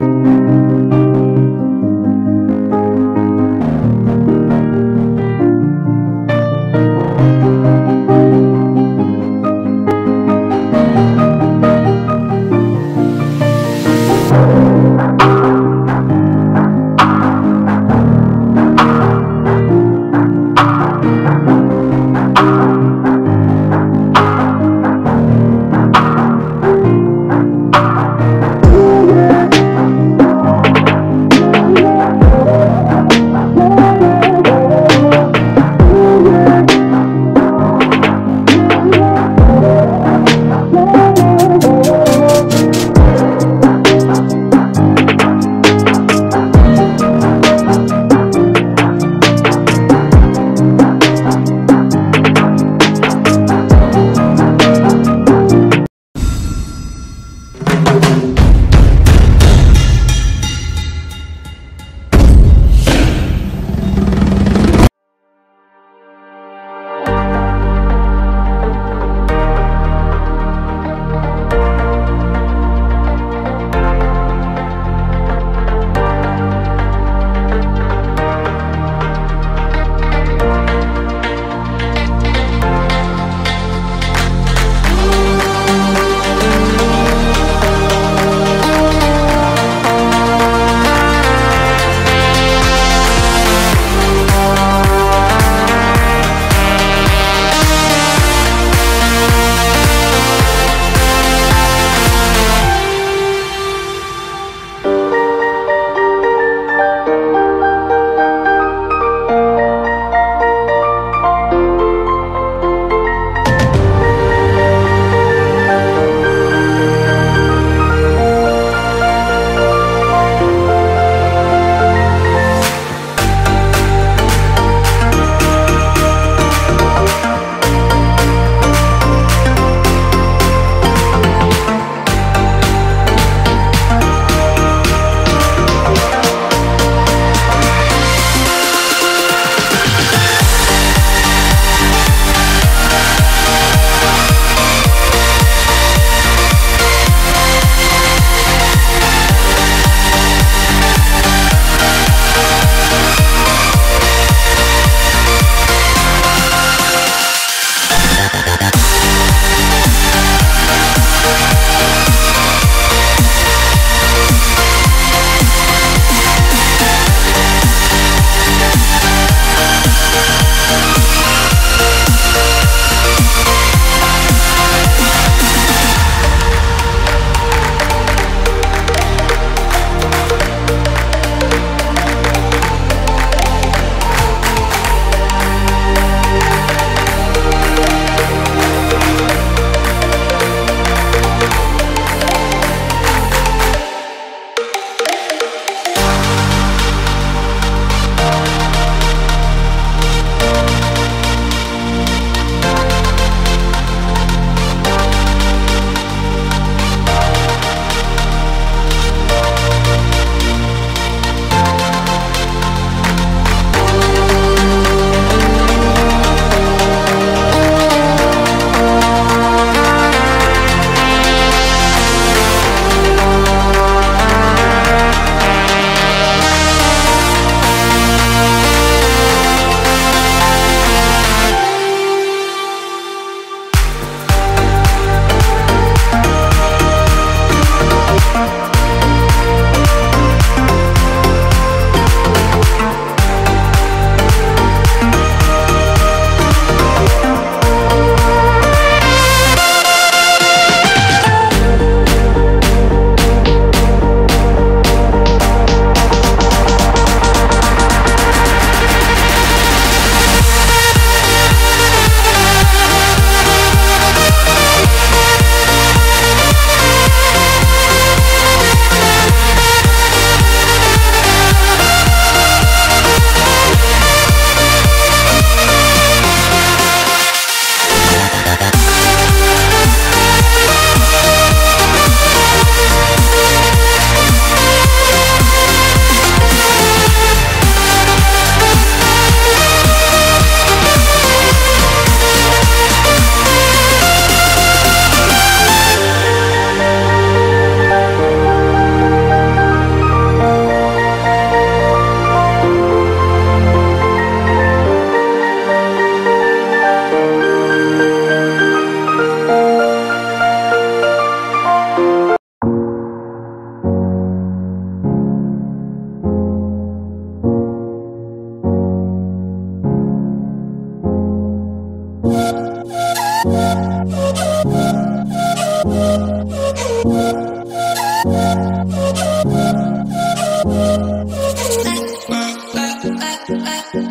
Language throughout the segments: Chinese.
嗯。Uh, uh.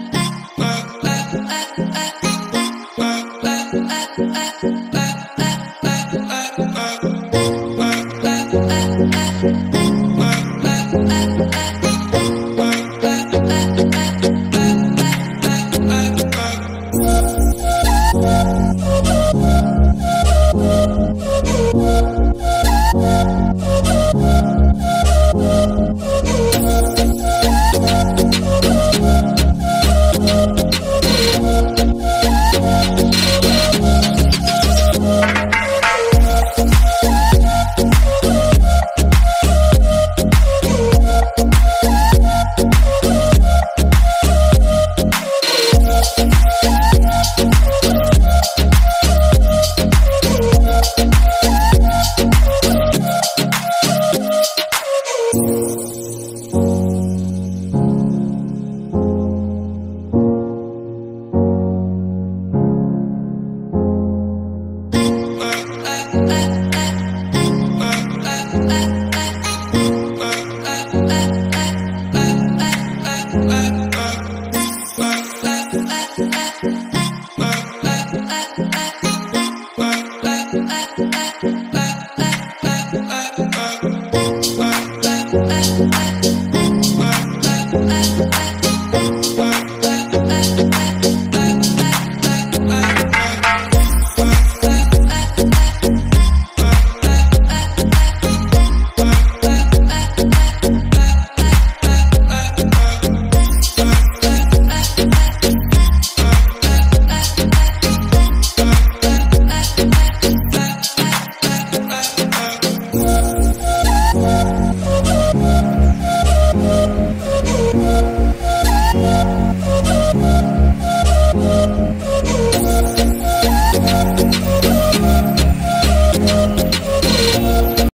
Bye.